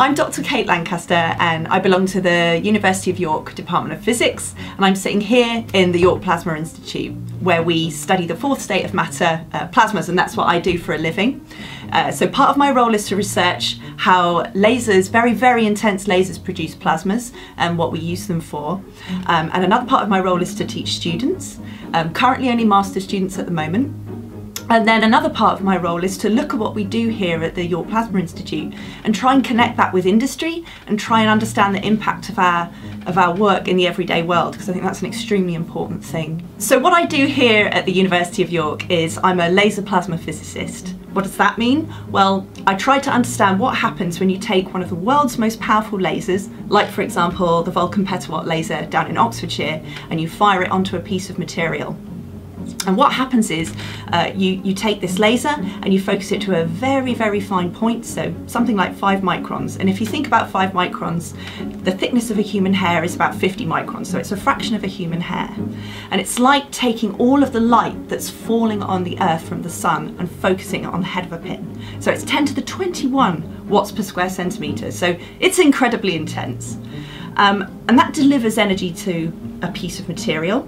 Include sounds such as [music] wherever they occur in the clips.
I'm Dr. Kate Lancaster and I belong to the University of York Department of Physics and I'm sitting here in the York Plasma Institute where we study the fourth state of matter, uh, plasmas, and that's what I do for a living. Uh, so part of my role is to research how lasers, very, very intense lasers produce plasmas and what we use them for. Um, and another part of my role is to teach students, um, currently only master students at the moment, and then another part of my role is to look at what we do here at the York Plasma Institute and try and connect that with industry and try and understand the impact of our of our work in the everyday world because I think that's an extremely important thing. So what I do here at the University of York is I'm a laser plasma physicist. What does that mean? Well, I try to understand what happens when you take one of the world's most powerful lasers, like for example the Vulcan Petawatt laser down in Oxfordshire, and you fire it onto a piece of material. And what happens is uh, you, you take this laser and you focus it to a very, very fine point, so something like five microns. And if you think about five microns, the thickness of a human hair is about 50 microns, so it's a fraction of a human hair. And it's like taking all of the light that's falling on the earth from the sun and focusing it on the head of a pin. So it's 10 to the 21 watts per square centimetre, so it's incredibly intense. Um, and that delivers energy to a piece of material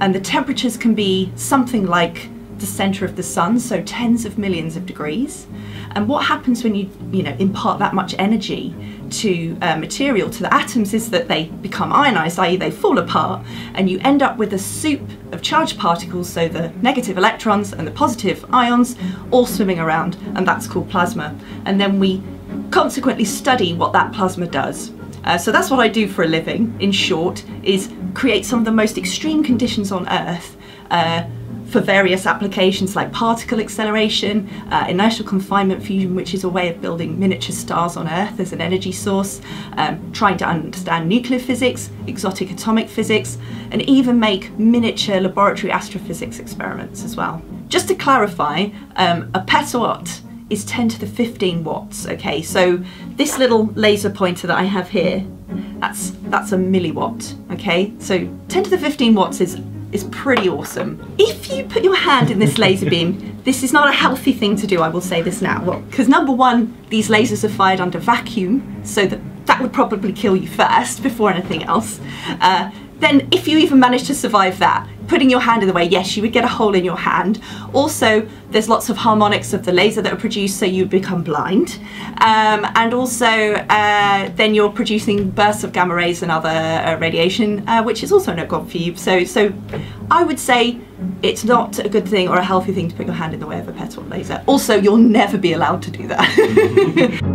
and the temperatures can be something like the center of the sun, so tens of millions of degrees. And what happens when you, you know, impart that much energy to uh, material, to the atoms, is that they become ionized, i.e. they fall apart, and you end up with a soup of charged particles, so the negative electrons and the positive ions, all swimming around, and that's called plasma. And then we consequently study what that plasma does. Uh, so that's what I do for a living, in short, is create some of the most extreme conditions on Earth uh, for various applications like particle acceleration, uh, inertial confinement fusion, which is a way of building miniature stars on Earth as an energy source, um, trying to understand nuclear physics, exotic atomic physics, and even make miniature laboratory astrophysics experiments as well. Just to clarify, um, a petawatt is 10 to the 15 watts, okay? So this little laser pointer that I have here, that's, that's a milliwatt, okay? So 10 to the 15 watts is, is pretty awesome. If you put your hand in this laser beam, this is not a healthy thing to do, I will say this now. Well, because number one, these lasers are fired under vacuum, so that, that would probably kill you first before anything else. Uh, then if you even manage to survive that, putting your hand in the way, yes, you would get a hole in your hand. Also, there's lots of harmonics of the laser that are produced, so you become blind. Um, and also, uh, then you're producing bursts of gamma rays and other uh, radiation, uh, which is also no good for you. So, so I would say it's not a good thing or a healthy thing to put your hand in the way of a petawatt laser. Also, you'll never be allowed to do that. [laughs]